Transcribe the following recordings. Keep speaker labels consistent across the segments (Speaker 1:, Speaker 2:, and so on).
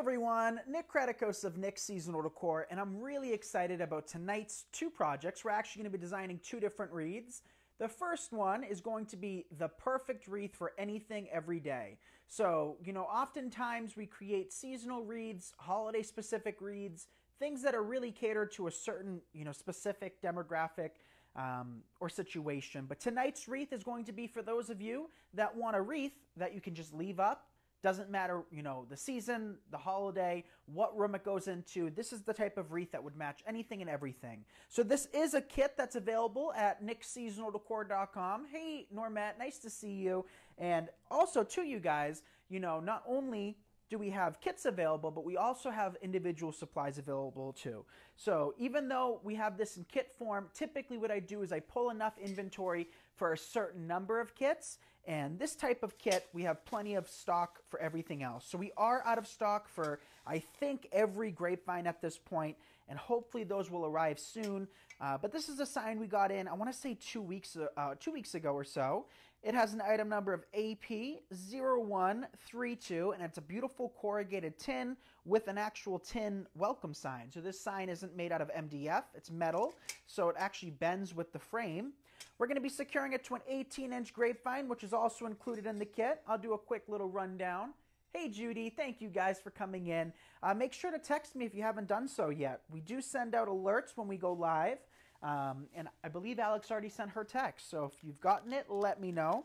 Speaker 1: everyone, Nick Kratikos of Nick's Seasonal Decor, and I'm really excited about tonight's two projects. We're actually going to be designing two different wreaths. The first one is going to be the perfect wreath for anything every day. So, you know, oftentimes we create seasonal wreaths, holiday specific wreaths, things that are really catered to a certain, you know, specific demographic um, or situation. But tonight's wreath is going to be for those of you that want a wreath that you can just leave up doesn't matter, you know, the season, the holiday, what room it goes into. This is the type of wreath that would match anything and everything. So this is a kit that's available at nicksseasonaldecor.com. Hey, Normat, nice to see you. And also to you guys, you know, not only do we have kits available, but we also have individual supplies available too. So even though we have this in kit form, typically what I do is I pull enough inventory for a certain number of kits. And this type of kit, we have plenty of stock for everything else. So we are out of stock for, I think, every grapevine at this point, and hopefully those will arrive soon. Uh, but this is a sign we got in, I want to say two weeks, uh, two weeks ago or so. It has an item number of AP0132, and it's a beautiful corrugated tin with an actual tin welcome sign. So this sign isn't made out of MDF, it's metal, so it actually bends with the frame. We're going to be securing it to an 18-inch grapevine, which is also included in the kit. I'll do a quick little rundown. Hey Judy, thank you guys for coming in. Uh, make sure to text me if you haven't done so yet. We do send out alerts when we go live. Um, and I believe Alex already sent her text. So if you've gotten it, let me know.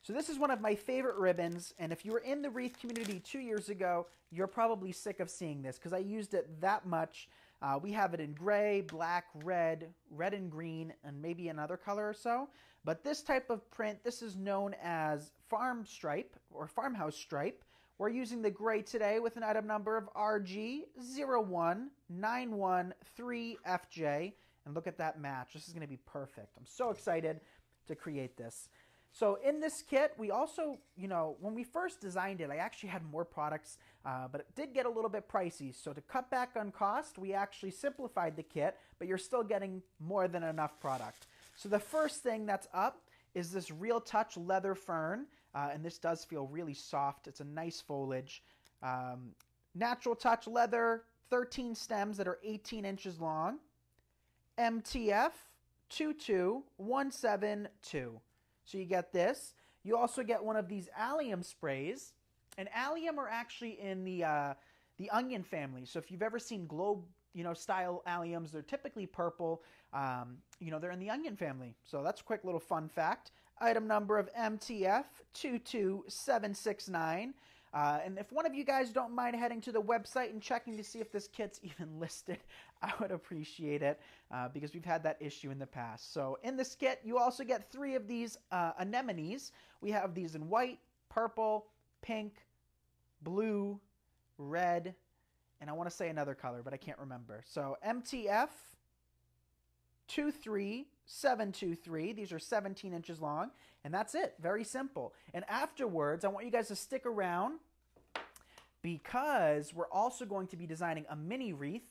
Speaker 1: So this is one of my favorite ribbons, and if you were in the wreath community two years ago, you're probably sick of seeing this because I used it that much. Uh, we have it in gray, black, red, red and green, and maybe another color or so. But this type of print, this is known as farm stripe or farmhouse stripe. We're using the gray today with an item number of RG01913FJ. And look at that match. This is going to be perfect. I'm so excited to create this. So in this kit, we also, you know, when we first designed it, I actually had more products, uh, but it did get a little bit pricey. So to cut back on cost, we actually simplified the kit, but you're still getting more than enough product. So the first thing that's up is this Real Touch leather fern, uh, and this does feel really soft. It's a nice foliage. Um, natural Touch leather, 13 stems that are 18 inches long. MTF 22172. So you get this. You also get one of these allium sprays. And allium are actually in the uh, the onion family. So if you've ever seen globe you know style alliums, they're typically purple. Um, you know they're in the onion family. So that's a quick little fun fact. Item number of MTF 22769. Uh, and if one of you guys don't mind heading to the website and checking to see if this kit's even listed, I would appreciate it uh, because we've had that issue in the past. So in this kit, you also get three of these uh, anemones. We have these in white, purple, pink, blue, red, and I want to say another color, but I can't remember. So MTF 23723. These are 17 inches long, and that's it. Very simple. And afterwards, I want you guys to stick around because we're also going to be designing a mini wreath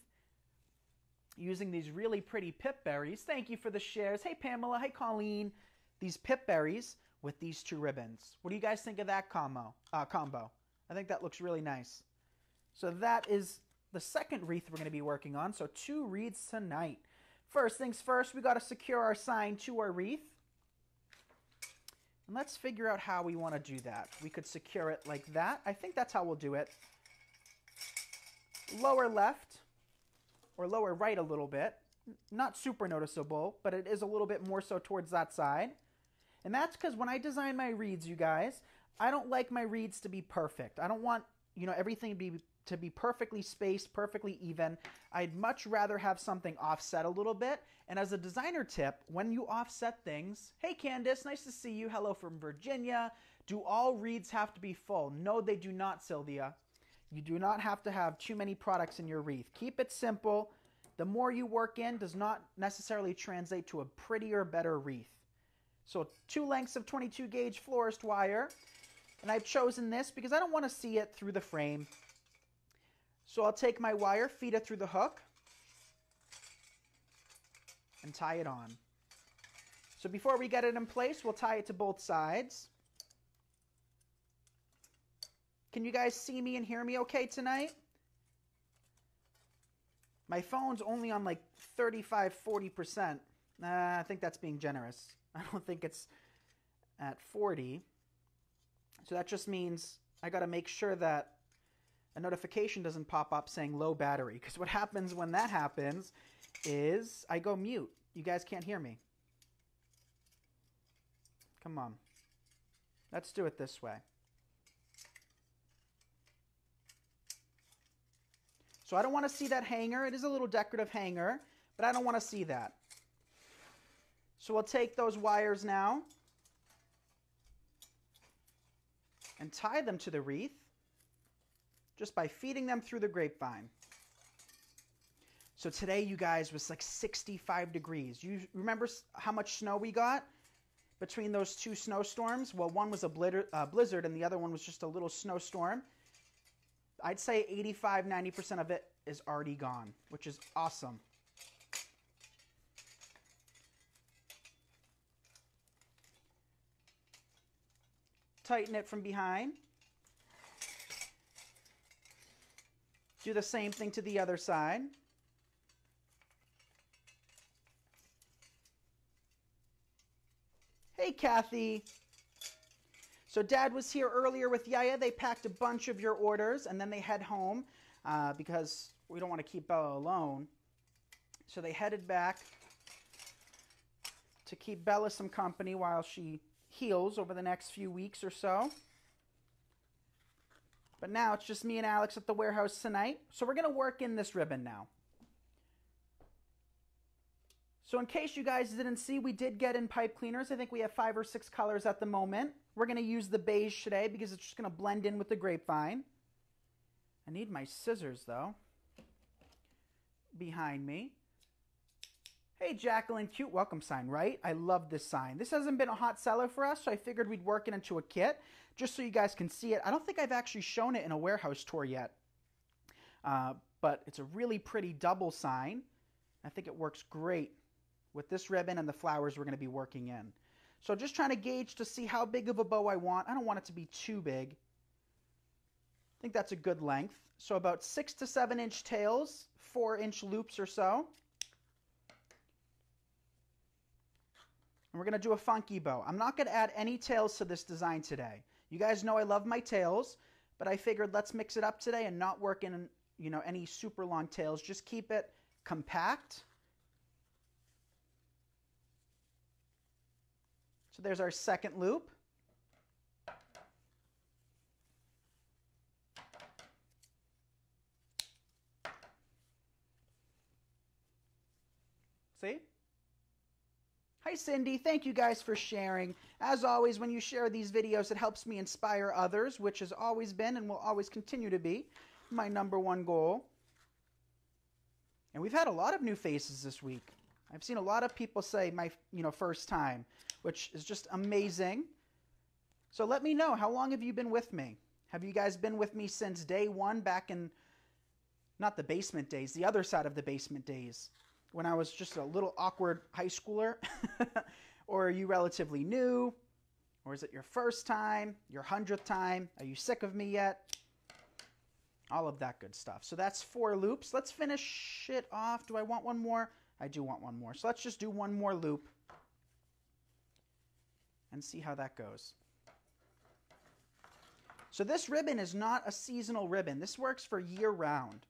Speaker 1: using these really pretty pip berries. Thank you for the shares. Hey, Pamela. Hey, Colleen. These pip berries with these two ribbons. What do you guys think of that combo? Uh, combo? I think that looks really nice. So that is the second wreath we're going to be working on. So two wreaths tonight. First things first, we got to secure our sign to our wreath. And let's figure out how we want to do that. We could secure it like that. I think that's how we'll do it. Lower left, or lower right a little bit. Not super noticeable, but it is a little bit more so towards that side. And that's because when I design my wreaths, you guys, I don't like my wreaths to be perfect. I don't want, you know, everything to be to be perfectly spaced, perfectly even. I'd much rather have something offset a little bit. And as a designer tip, when you offset things, hey Candice, nice to see you. Hello from Virginia. Do all wreaths have to be full? No, they do not, Sylvia. You do not have to have too many products in your wreath. Keep it simple. The more you work in does not necessarily translate to a prettier, better wreath. So two lengths of 22 gauge florist wire. And I've chosen this because I don't want to see it through the frame. So I'll take my wire, feed it through the hook, and tie it on. So before we get it in place, we'll tie it to both sides. Can you guys see me and hear me okay tonight? My phone's only on like 35, 40%. Uh, I think that's being generous. I don't think it's at 40. So that just means I got to make sure that a notification doesn't pop up saying low battery. Because what happens when that happens is I go mute. You guys can't hear me. Come on. Let's do it this way. So I don't want to see that hanger. It is a little decorative hanger, but I don't want to see that. So we'll take those wires now and tie them to the wreath just by feeding them through the grapevine. So today, you guys, was like 65 degrees. You remember how much snow we got between those two snowstorms? Well, one was a uh, blizzard and the other one was just a little snowstorm. I'd say 85, 90% of it is already gone, which is awesome. Tighten it from behind. Do the same thing to the other side. Hey, Kathy. So Dad was here earlier with Yaya. They packed a bunch of your orders and then they head home uh, because we don't want to keep Bella alone. So they headed back to keep Bella some company while she heals over the next few weeks or so. But now it's just me and Alex at the warehouse tonight. So we're going to work in this ribbon now. So in case you guys didn't see, we did get in pipe cleaners. I think we have five or six colors at the moment. We're going to use the beige today because it's just going to blend in with the grapevine. I need my scissors though. Behind me. Hey Jacqueline, cute welcome sign, right? I love this sign. This hasn't been a hot seller for us, so I figured we'd work it into a kit just so you guys can see it. I don't think I've actually shown it in a warehouse tour yet, uh, but it's a really pretty double sign. I think it works great with this ribbon and the flowers we're going to be working in. So just trying to gauge to see how big of a bow I want. I don't want it to be too big. I think that's a good length. So about six to seven inch tails, four inch loops or so. And we're to do a funky bow. I'm not to add any tails to this design today. You guys know I love my tails, but I figured let's mix it up today and not work in you know any super long tails. Just keep it compact So there's our second loop. See? Hi, Cindy. Thank you guys for sharing. As always, when you share these videos, it helps me inspire others, which has always been and will always continue to be my number one goal. And we've had a lot of new faces this week. I've seen a lot of people say my, you know, first time which is just amazing. So let me know how long have you been with me? Have you guys been with me since day one back in not the basement days, the other side of the basement days when I was just a little awkward high schooler? or are you relatively new? Or is it your first time, your hundredth time? Are you sick of me yet? All of that good stuff. So that's four loops. Let's finish it off. Do I want one more? I do want one more. So let's just do one more loop and see how that goes. So this ribbon is not a seasonal ribbon. This works for year round.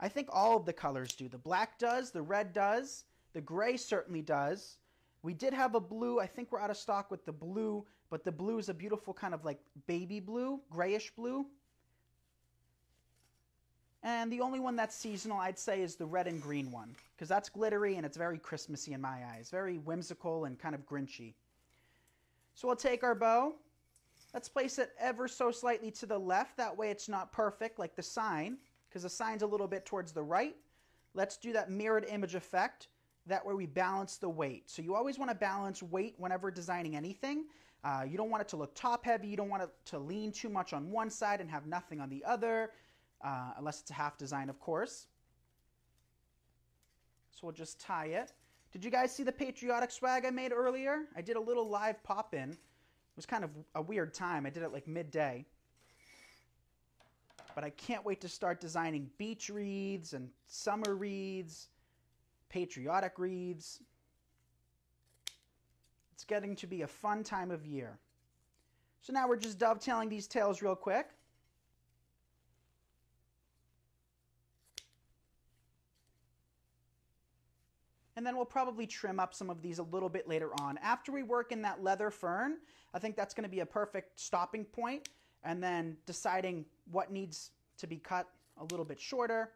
Speaker 1: I think all of the colors do. The black does, the red does, the gray certainly does. We did have a blue. I think we're out of stock with the blue, but the blue is a beautiful kind of like baby blue, grayish blue. And the only one that's seasonal, I'd say, is the red and green one, because that's glittery and it's very Christmassy in my eyes. Very whimsical and kind of grinchy. So we'll take our bow. Let's place it ever so slightly to the left. That way it's not perfect like the sign, because the sign's a little bit towards the right. Let's do that mirrored image effect. That way we balance the weight. So you always want to balance weight whenever designing anything. Uh, you don't want it to look top heavy. You don't want it to lean too much on one side and have nothing on the other, uh, unless it's a half design, of course. So we'll just tie it. Did you guys see the patriotic swag I made earlier? I did a little live pop-in. It was kind of a weird time. I did it like midday. but I can't wait to start designing beach wreaths and summer wreaths, patriotic wreaths. It's getting to be a fun time of year. So now we're just dovetailing these tails real quick. And then we'll probably trim up some of these a little bit later on. After we work in that leather fern, I think that's going to be a perfect stopping point and then deciding what needs to be cut a little bit shorter.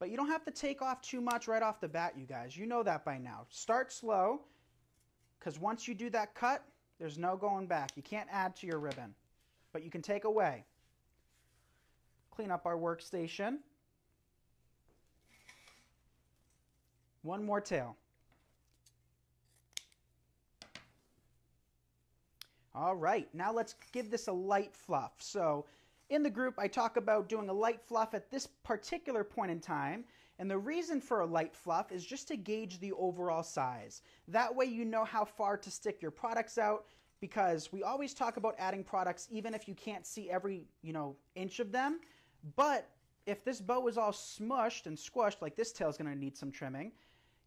Speaker 1: But you don't have to take off too much right off the bat, you guys. You know that by now. Start slow, because once you do that cut, there's no going back. You can't add to your ribbon, but you can take away. Clean up our workstation. One more tail. All right, now let's give this a light fluff. So in the group, I talk about doing a light fluff at this particular point in time. And the reason for a light fluff is just to gauge the overall size. That way you know how far to stick your products out because we always talk about adding products even if you can't see every, you know, inch of them. But if this bow is all smushed and squished, like this tail is going to need some trimming,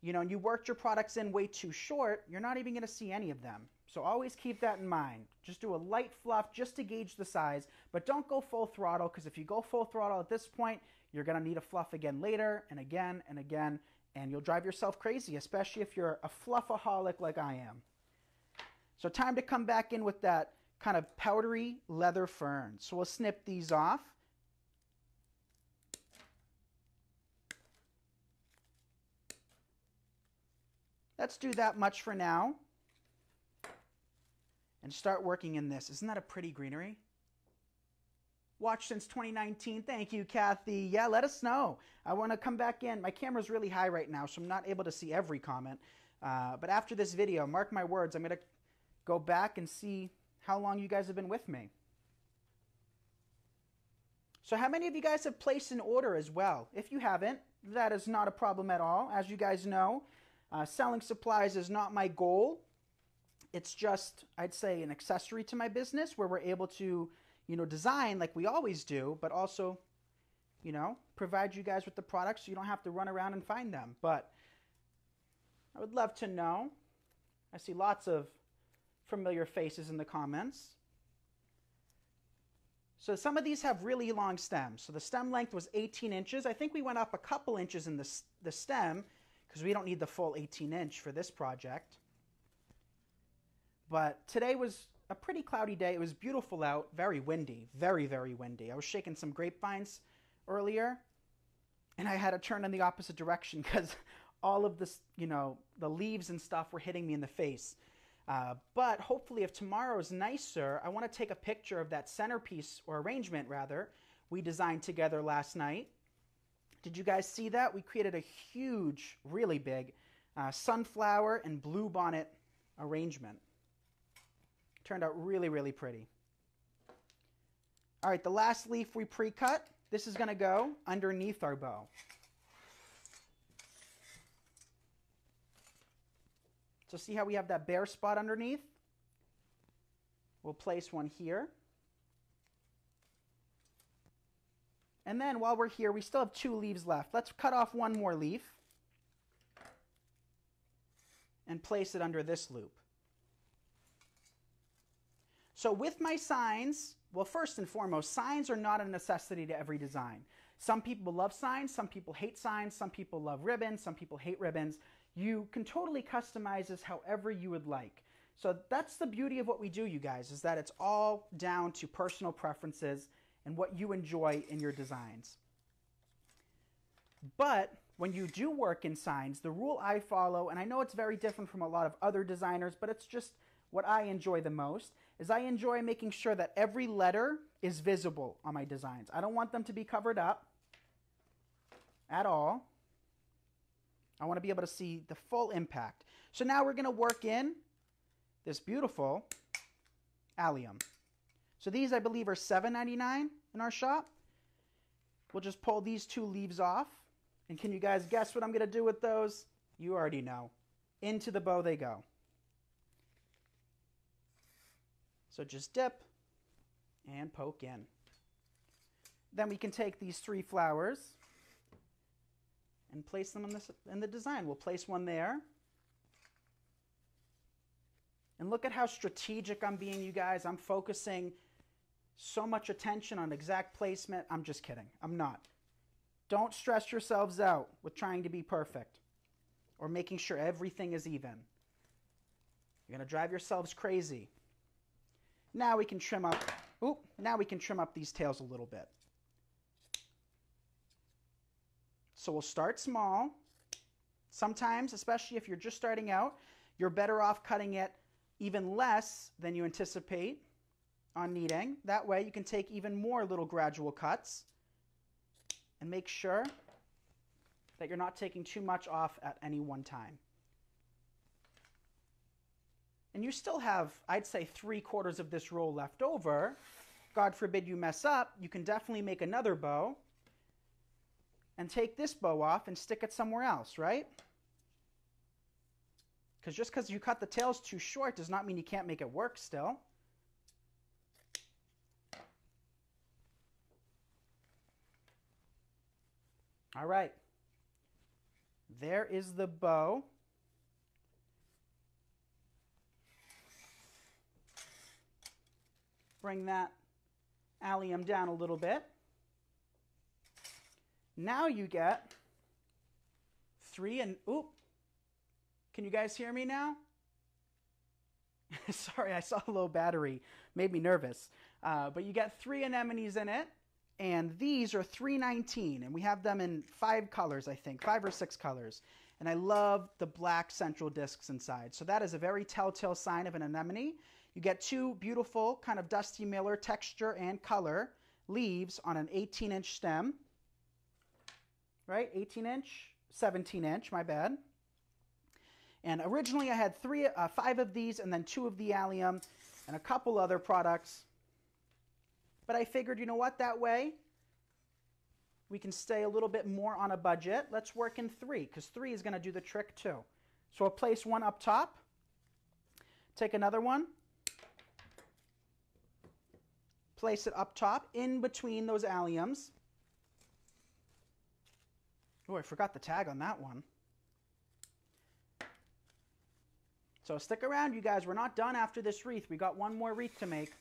Speaker 1: you know, and you worked your products in way too short, you're not even going to see any of them. So always keep that in mind. Just do a light fluff just to gauge the size, but don't go full throttle because if you go full throttle at this point, you're going to need a fluff again later and again and again, and you'll drive yourself crazy, especially if you're a fluffaholic like I am. So time to come back in with that kind of powdery leather fern. So we'll snip these off. Let's do that much for now and start working in this. Isn't that a pretty greenery? Watch since 2019. Thank you, Kathy. Yeah, let us know. I want to come back in. My camera's really high right now, so I'm not able to see every comment. Uh, but after this video, mark my words, I'm going to go back and see how long you guys have been with me. So how many of you guys have placed an order as well? If you haven't, that is not a problem at all. As you guys know, uh, selling supplies is not my goal. It's just, I'd say, an accessory to my business where we're able to, you know, design like we always do, but also, you know, provide you guys with the products so you don't have to run around and find them. But I would love to know. I see lots of familiar faces in the comments. So some of these have really long stems. So the stem length was 18 inches. I think we went up a couple inches in the, the stem because we don't need the full 18 inch for this project. But today was a pretty cloudy day. It was beautiful out, very windy, very, very windy. I was shaking some grapevines earlier, and I had to turn in the opposite direction because all of this, you know, the leaves and stuff were hitting me in the face. Uh, but hopefully, if tomorrow is nicer, I want to take a picture of that centerpiece, or arrangement rather, we designed together last night. Did you guys see that? We created a huge, really big uh, sunflower and blue bonnet arrangement. Turned out really, really pretty. All right, the last leaf we pre-cut, this is going to go underneath our bow. So see how we have that bare spot underneath? We'll place one here. And then while we're here, we still have two leaves left. Let's cut off one more leaf and place it under this loop. So with my signs, well, first and foremost, signs are not a necessity to every design. Some people love signs, some people hate signs, some people love ribbons, some people hate ribbons. You can totally customize this however you would like. So that's the beauty of what we do, you guys, is that it's all down to personal preferences and what you enjoy in your designs. But when you do work in signs, the rule I follow, and I know it's very different from a lot of other designers, but it's just what I enjoy the most, is I enjoy making sure that every letter is visible on my designs. I don't want them to be covered up at all. I want to be able to see the full impact. So now we're going to work in this beautiful allium. So these, I believe, are $7.99 in our shop. We'll just pull these two leaves off. And can you guys guess what I'm going to do with those? You already know. Into the bow they go. So just dip and poke in. Then we can take these three flowers and place them in, this, in the design. We'll place one there. And look at how strategic I'm being, you guys. I'm focusing so much attention on exact placement. I'm just kidding. I'm not. Don't stress yourselves out with trying to be perfect or making sure everything is even. You're going to drive yourselves crazy. Now we can trim up, oop, now we can trim up these tails a little bit. So we'll start small. Sometimes, especially if you're just starting out, you're better off cutting it even less than you anticipate on needing. That way you can take even more little gradual cuts and make sure that you're not taking too much off at any one time. And you still have, I'd say, three quarters of this roll left over. God forbid you mess up, you can definitely make another bow and take this bow off and stick it somewhere else, right? Because just because you cut the tails too short does not mean you can't make it work still. All right. There is the bow. Bring that allium down a little bit. Now you get three and, oop, can you guys hear me now? Sorry, I saw low battery, made me nervous. Uh, but you get three anemones in it, and these are 319, and we have them in five colors, I think, five or six colors. And I love the black central discs inside. So that is a very telltale sign of an anemone. You get two beautiful, kind of Dusty Miller texture and color leaves on an 18 inch stem. Right? 18 inch, 17 inch, my bad. And originally I had three, uh, five of these and then two of the allium and a couple other products. But I figured, you know what, that way we can stay a little bit more on a budget. Let's work in three, because three is going to do the trick too. So I'll place one up top, take another one, place it up top in between those alliums. Oh, I forgot the tag on that one. So stick around, you guys. We're not done after this wreath. We got one more wreath to make.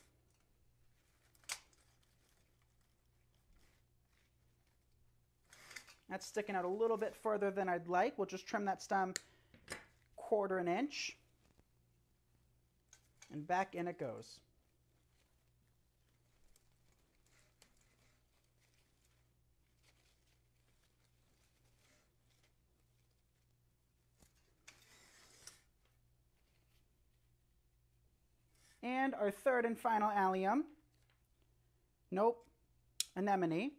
Speaker 1: That's sticking out a little bit further than I'd like. We'll just trim that stem quarter an inch. And back in it goes. And our third and final allium. Nope. Anemone.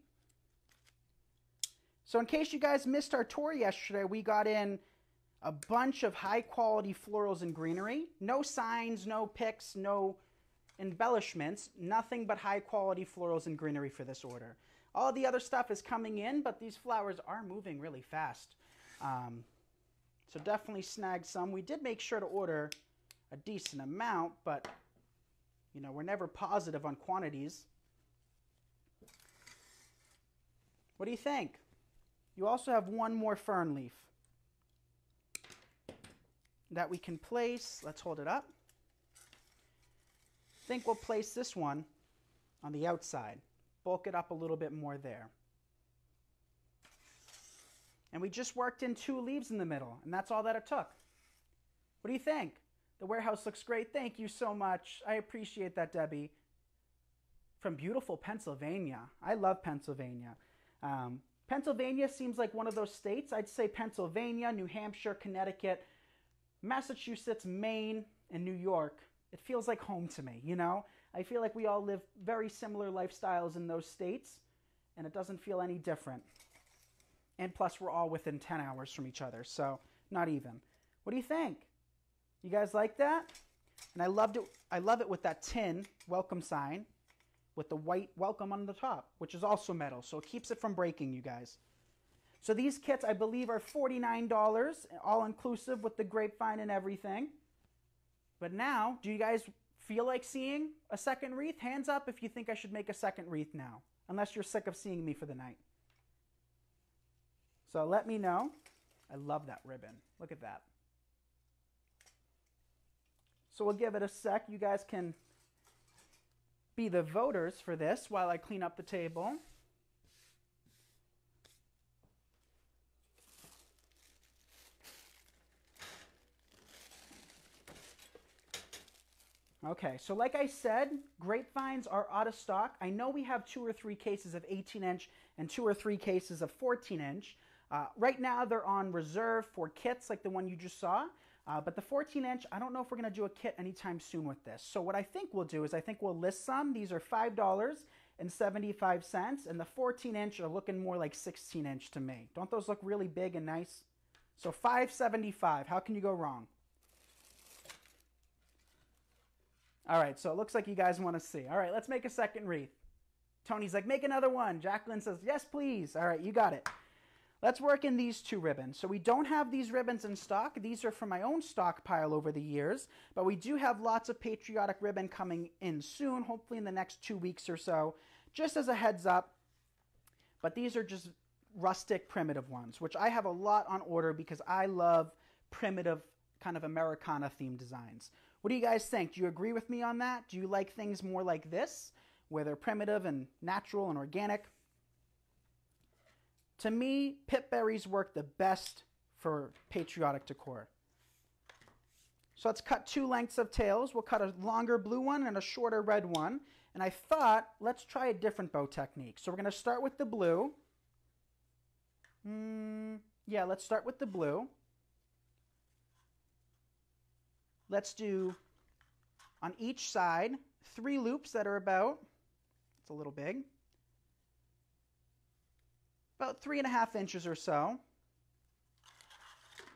Speaker 1: So in case you guys missed our tour yesterday, we got in a bunch of high quality florals and greenery. No signs, no picks, no embellishments, nothing but high quality florals and greenery for this order. All the other stuff is coming in, but these flowers are moving really fast. Um, so definitely snag some. We did make sure to order a decent amount, but you know, we're never positive on quantities. What do you think? You also have one more fern leaf that we can place. Let's hold it up. I think we'll place this one on the outside. Bulk it up a little bit more there. And we just worked in two leaves in the middle, and that's all that it took. What do you think? The warehouse looks great. Thank you so much. I appreciate that, Debbie. From beautiful Pennsylvania. I love Pennsylvania. Um, Pennsylvania seems like one of those states. I'd say Pennsylvania, New Hampshire, Connecticut, Massachusetts, Maine, and New York. It feels like home to me, you know? I feel like we all live very similar lifestyles in those states, and it doesn't feel any different. And plus, we're all within 10 hours from each other, so not even. What do you think? You guys like that? And I loved it. I love it with that tin welcome sign with the white welcome on the top, which is also metal. So it keeps it from breaking, you guys. So these kits, I believe, are $49, all inclusive with the grapevine and everything. But now, do you guys feel like seeing a second wreath? Hands up if you think I should make a second wreath now. unless you're sick of seeing me for the night. So let me know. I love that ribbon. Look at that. So we'll give it a sec. You guys can be the voters for this while I clean up the table. Okay, so like I said, grapevines are out of stock. I know we have two or three cases of 18 inch and two or three cases of 14 inch. Uh, right now they're on reserve for kits like the one you just saw. Uh, but the 14 inch, I don't know if we're going to do a kit anytime soon with this. So what I think we'll do is I think we'll list some. These are $5.75 and the 14 inch are looking more like 16 inch to me. Don't those look really big and nice? So 575, how can you go wrong? All right, so it looks like you guys want to see. All right, let's make a second wreath. Tony's like, make another one. Jacqueline says, yes, please. All right, you got it. Let's work in these two ribbons. So we don't have these ribbons in stock. These are from my own stockpile over the years, but we do have lots of patriotic ribbon coming in soon, hopefully in the next two weeks or so, just as a heads up. But these are just rustic primitive ones, which I have a lot on order because I love primitive kind of Americana themed designs. What do you guys think? Do you agree with me on that? Do you like things more like this, where they're primitive and natural and organic? To me, pip berries work the best for patriotic decor. So let's cut two lengths of tails. We'll cut a longer blue one and a shorter red one. And I thought, let's try a different bow technique. So we're going to start with the blue. Mm, yeah, let's start with the blue. Let's do on each side three loops that are about, it's a little big, about three and a half inches or so.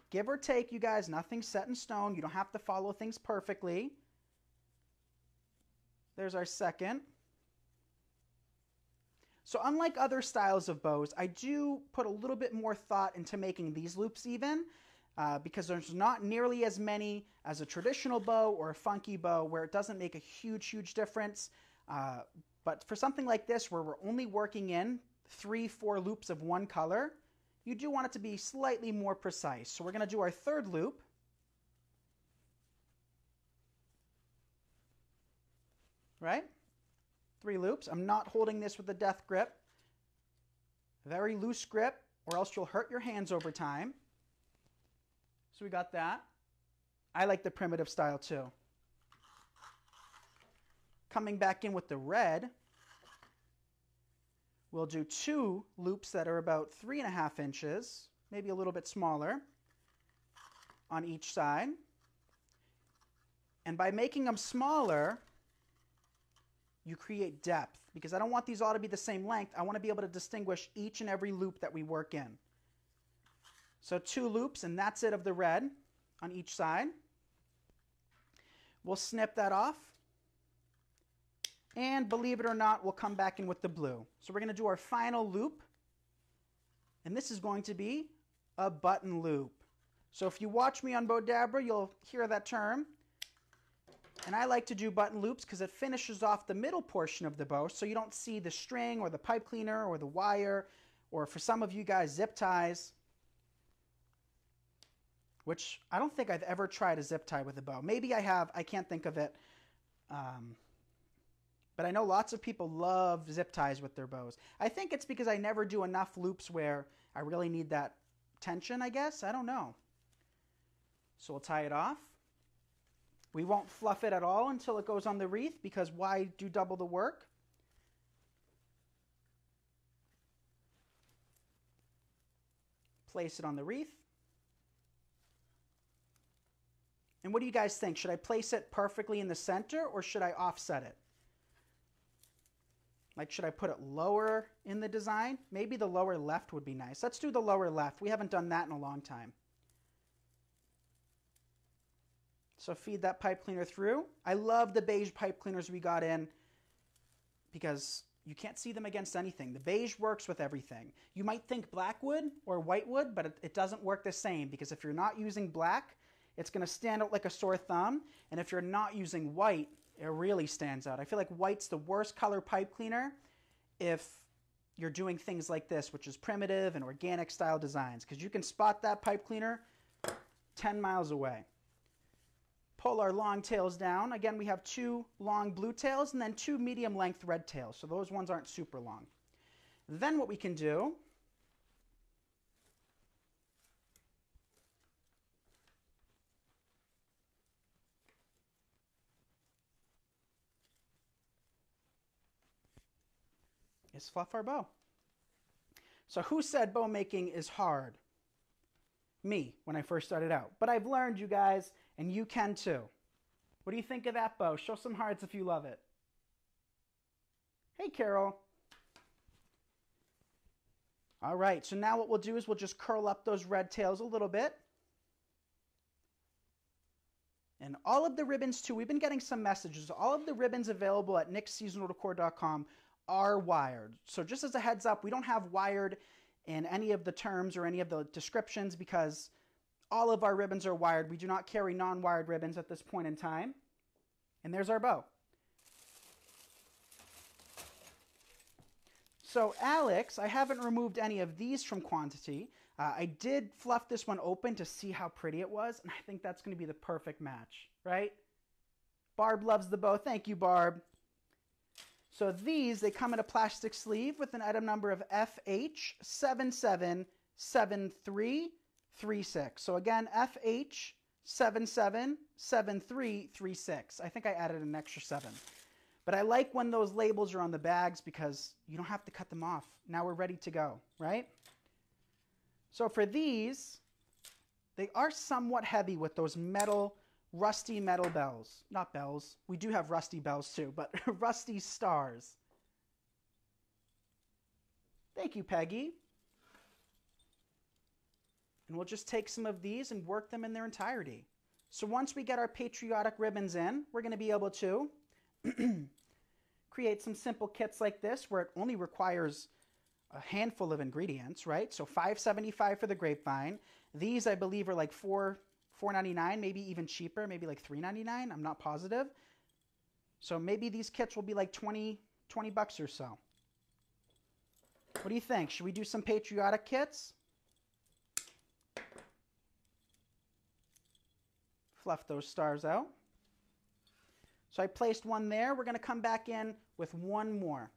Speaker 1: Give or take, you guys, nothing's set in stone. You don't have to follow things perfectly. There's our second. So unlike other styles of bows, I do put a little bit more thought into making these loops even uh, because there's not nearly as many as a traditional bow or a funky bow where it doesn't make a huge, huge difference. Uh, but for something like this where we're only working in three, four loops of one color, you do want it to be slightly more precise. So we're going to do our third loop. Right? Three loops. I'm not holding this with a death grip. Very loose grip, or else you'll hurt your hands over time. So we got that. I like the primitive style too. Coming back in with the red, We'll do two loops that are about three and a half inches, maybe a little bit smaller, on each side. And by making them smaller, you create depth because I don't want these all to be the same length. I want to be able to distinguish each and every loop that we work in. So two loops, and that's it of the red on each side. We'll snip that off and believe it or not, we'll come back in with the blue. So we're going to do our final loop. And this is going to be a button loop. So if you watch me on Bowdabra, you'll hear that term. And I like to do button loops because it finishes off the middle portion of the bow so you don't see the string or the pipe cleaner or the wire or for some of you guys, zip ties. Which I don't think I've ever tried a zip tie with a bow. Maybe I have. I can't think of it. Um, but I know lots of people love zip ties with their bows. I think it's because I never do enough loops where I really need that tension, I guess. I don't know. So we'll tie it off. We won't fluff it at all until it goes on the wreath because why do double the work? Place it on the wreath. And what do you guys think? Should I place it perfectly in the center or should I offset it? Like, should I put it lower in the design? Maybe the lower left would be nice. Let's do the lower left. We haven't done that in a long time. So feed that pipe cleaner through. I love the beige pipe cleaners we got in because you can't see them against anything. The beige works with everything. You might think black would or white would, but it, it doesn't work the same because if you're not using black, it's going to stand out like a sore thumb. And if you're not using white, it really stands out. I feel like white's the worst color pipe cleaner if you're doing things like this, which is primitive and organic style designs, because you can spot that pipe cleaner 10 miles away. Pull our long tails down. Again, we have two long blue tails and then two medium length red tails, so those ones aren't super long. Then what we can do is fluff our bow. So who said bow making is hard? Me, when I first started out. But I've learned, you guys, and you can too. What do you think of that bow? Show some hearts if you love it. Hey, Carol. All right, so now what we'll do is we'll just curl up those red tails a little bit. And all of the ribbons too, we've been getting some messages. All of the ribbons available at nicksseasonaldecor.com are wired. So just as a heads up, we don't have wired in any of the terms or any of the descriptions because all of our ribbons are wired. We do not carry non-wired ribbons at this point in time. And there's our bow. So Alex, I haven't removed any of these from quantity. Uh, I did fluff this one open to see how pretty it was, and I think that's going to be the perfect match, right? Barb loves the bow. Thank you, Barb. So these, they come in a plastic sleeve with an item number of FH777336. So again, FH777336. I think I added an extra seven. But I like when those labels are on the bags because you don't have to cut them off. Now we're ready to go, right? So for these, they are somewhat heavy with those metal rusty metal bells. Not bells. We do have rusty bells too, but rusty stars. Thank you, Peggy. And we'll just take some of these and work them in their entirety. So once we get our patriotic ribbons in, we're going to be able to create some simple kits like this where it only requires a handful of ingredients, right? So 575 for the grapevine. These, I believe, are like four $4.99, maybe even cheaper, maybe like $3.99. I'm not positive. So maybe these kits will be like 20, 20 bucks or so. What do you think? Should we do some patriotic kits? Fluff those stars out. So I placed one there. We're going to come back in with one more.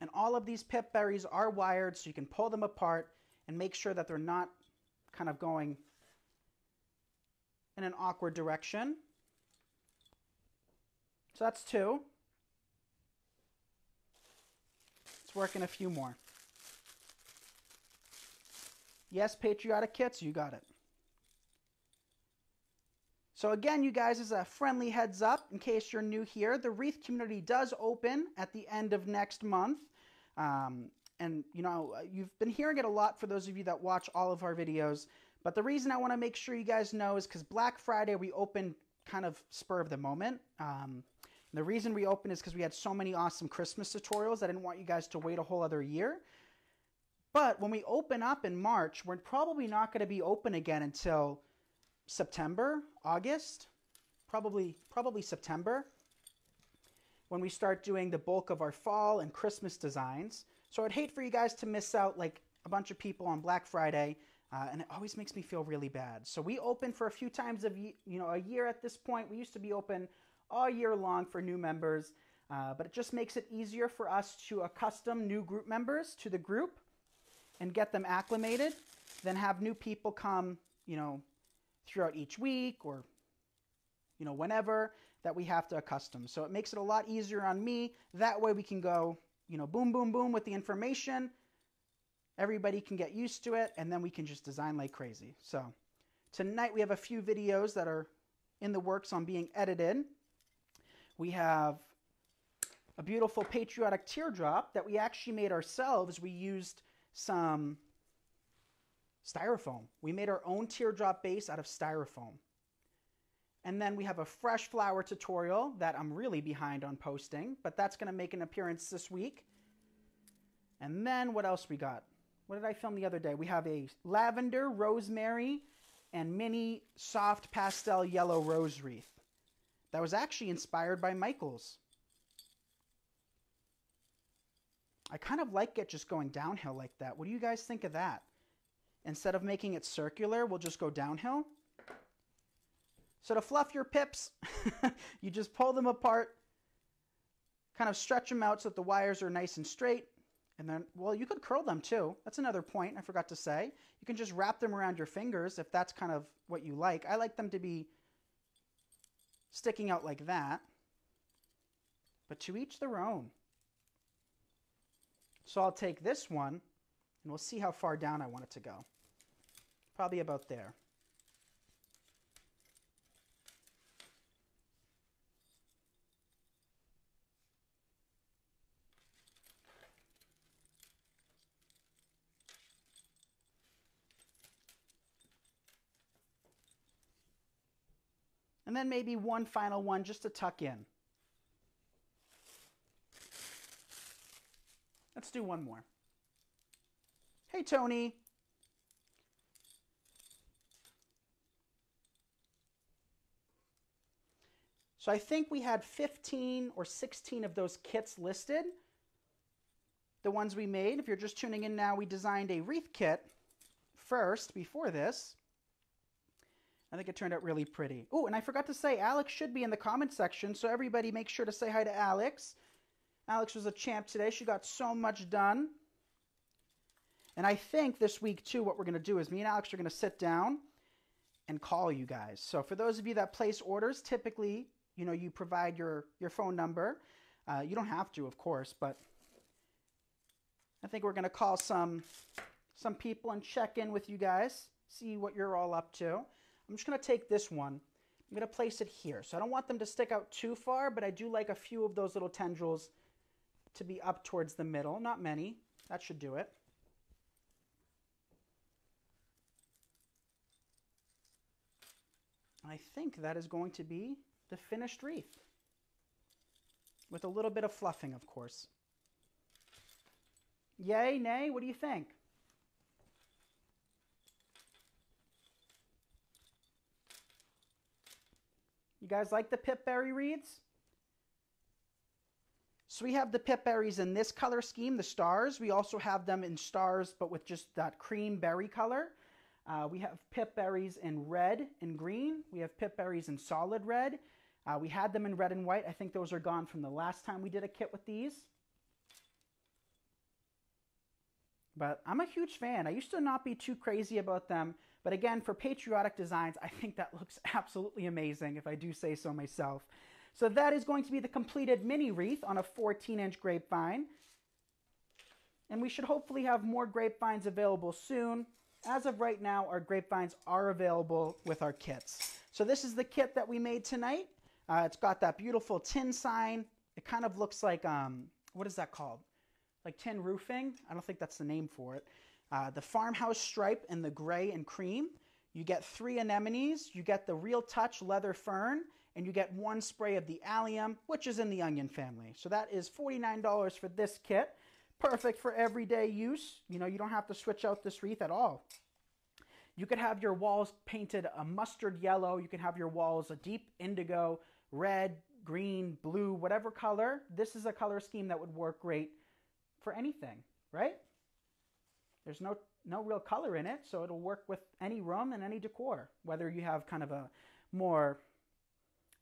Speaker 1: And all of these pip berries are wired so you can pull them apart and make sure that they're not kind of going in an awkward direction. So that's two. Let's work in a few more. Yes, patriotic kits, you got it. So again, you guys, as a friendly heads up, in case you're new here, the Wreath community does open at the end of next month. Um, and you know, you've been hearing it a lot for those of you that watch all of our videos. But the reason I want to make sure you guys know is because Black Friday we opened kind of spur of the moment. Um, the reason we opened is because we had so many awesome Christmas tutorials. I didn't want you guys to wait a whole other year. But when we open up in March, we're probably not going to be open again until September, August, probably probably September when we start doing the bulk of our fall and Christmas designs. So I'd hate for you guys to miss out like a bunch of people on Black Friday, uh, and it always makes me feel really bad. So we open for a few times of you know a year at this point. We used to be open all year long for new members, uh, but it just makes it easier for us to accustom new group members to the group and get them acclimated than have new people come, you know, throughout each week or you know whenever that we have to accustom. So it makes it a lot easier on me. That way we can go you know, boom, boom, boom with the information. Everybody can get used to it, and then we can just design like crazy. So tonight we have a few videos that are in the works on being edited. We have a beautiful patriotic teardrop that we actually made ourselves. We used some styrofoam. We made our own teardrop base out of styrofoam. And then we have a fresh flower tutorial that I'm really behind on posting, but that's going to make an appearance this week. And then what else we got? What did I film the other day? We have a lavender, rosemary, and mini soft pastel yellow rose wreath. That was actually inspired by Michael's. I kind of like it just going downhill like that. What do you guys think of that? Instead of making it circular, we'll just go downhill. So to fluff your pips, you just pull them apart, kind of stretch them out so that the wires are nice and straight. And then, well, you could curl them too. That's another point I forgot to say. You can just wrap them around your fingers if that's kind of what you like. I like them to be sticking out like that. But to each their own. So I'll take this one and we'll see how far down I want it to go. Probably about there. And then maybe one final one just to tuck in. Let's do one more. Hey, Tony. So I think we had 15 or 16 of those kits listed. The ones we made. If you're just tuning in now, we designed a wreath kit first before this. I think it turned out really pretty. Oh, and I forgot to say, Alex should be in the comment section, so everybody make sure to say hi to Alex. Alex was a champ today. She got so much done. And I think this week, too, what we're going to do is me and Alex are going to sit down and call you guys. So for those of you that place orders, typically, you know, you provide your, your phone number. Uh, you don't have to, of course, but I think we're going to call some, some people and check in with you guys, see what you're all up to. I'm just going to take this one. I'm going to place it here. So I don't want them to stick out too far, but I do like a few of those little tendrils to be up towards the middle. Not many. That should do it. I think that is going to be the finished wreath. With a little bit of fluffing, of course. Yay, nay, what do you think? Guys like the pipberry wreaths? So we have the pipberries in this color scheme, the stars. We also have them in stars, but with just that cream berry color. Uh, we have pipberries in red and green. We have pipberries in solid red. Uh, we had them in red and white. I think those are gone from the last time we did a kit with these. But I'm a huge fan. I used to not be too crazy about them. But again, for patriotic designs, I think that looks absolutely amazing, if I do say so myself. So that is going to be the completed mini wreath on a 14-inch grapevine. And we should hopefully have more grapevines available soon. As of right now, our grapevines are available with our kits. So this is the kit that we made tonight. Uh, it's got that beautiful tin sign. It kind of looks like, um, what is that called? Like tin roofing? I don't think that's the name for it. Uh, the farmhouse stripe in the gray and cream. You get three anemones, you get the Real Touch leather fern, and you get one spray of the allium, which is in the onion family. So that is $49 for this kit. Perfect for everyday use. You know, you don't have to switch out this wreath at all. You could have your walls painted a mustard yellow. You can have your walls a deep indigo, red, green, blue, whatever color. This is a color scheme that would work great for anything, right? There's no, no real color in it, so it'll work with any room and any decor, whether you have kind of a more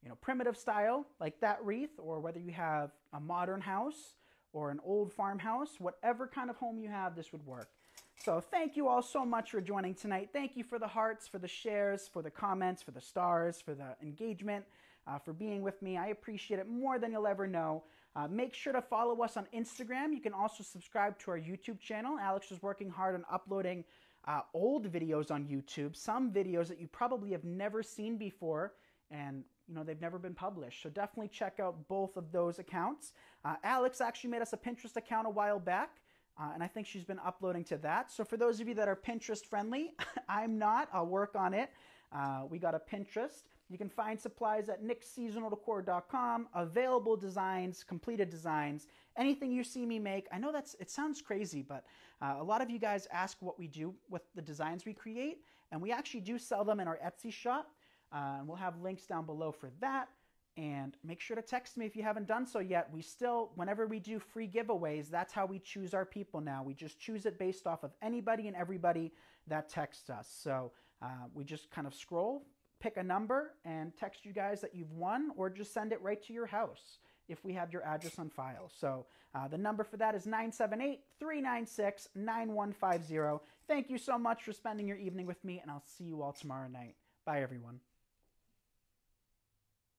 Speaker 1: you know, primitive style like that wreath, or whether you have a modern house or an old farmhouse, whatever kind of home you have, this would work. So thank you all so much for joining tonight. Thank you for the hearts, for the shares, for the comments, for the stars, for the engagement, uh, for being with me. I appreciate it more than you'll ever know. Uh, make sure to follow us on Instagram. You can also subscribe to our YouTube channel. Alex is working hard on uploading uh, old videos on YouTube, some videos that you probably have never seen before, and you know they've never been published. So definitely check out both of those accounts. Uh, Alex actually made us a Pinterest account a while back. Uh, and I think she's been uploading to that. So for those of you that are Pinterest friendly, I'm not. I'll work on it. Uh, we got a Pinterest. You can find supplies at nicksseasonaldecor.com, available designs, completed designs, anything you see me make. I know that's, it sounds crazy, but uh, a lot of you guys ask what we do with the designs we create, and we actually do sell them in our Etsy shop. Uh, and we'll have links down below for that. And make sure to text me if you haven't done so yet. We still, whenever we do free giveaways, that's how we choose our people now. We just choose it based off of anybody and everybody that texts us. So uh, we just kind of scroll, pick a number, and text you guys that you've won, or just send it right to your house if we have your address on file. So uh, the number for that is 978 396 9150. Thank you so much for spending your evening with me, and I'll see you all tomorrow night. Bye, everyone.